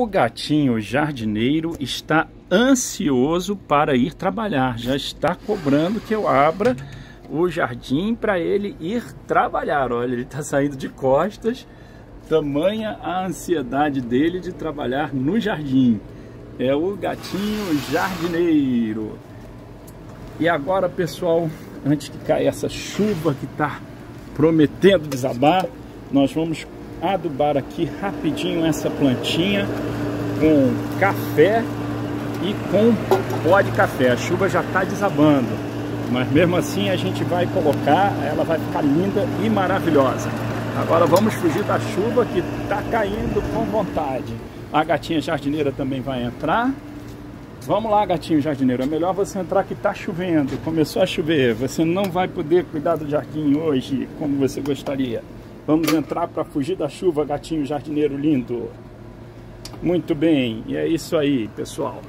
O gatinho jardineiro está ansioso para ir trabalhar. Já está cobrando que eu abra o jardim para ele ir trabalhar. Olha, ele está saindo de costas. Tamanha a ansiedade dele de trabalhar no jardim. É o gatinho jardineiro. E agora, pessoal, antes que caia essa chuva que está prometendo desabar, nós vamos adubar aqui rapidinho essa plantinha com café e com pó de café. A chuva já está desabando, mas mesmo assim a gente vai colocar, ela vai ficar linda e maravilhosa. Agora vamos fugir da chuva que está caindo com vontade. A gatinha jardineira também vai entrar. Vamos lá, gatinho jardineiro. É melhor você entrar que está chovendo. Começou a chover. Você não vai poder cuidar do jardim hoje como você gostaria. Vamos entrar para fugir da chuva, gatinho jardineiro lindo. Muito bem, e é isso aí, pessoal.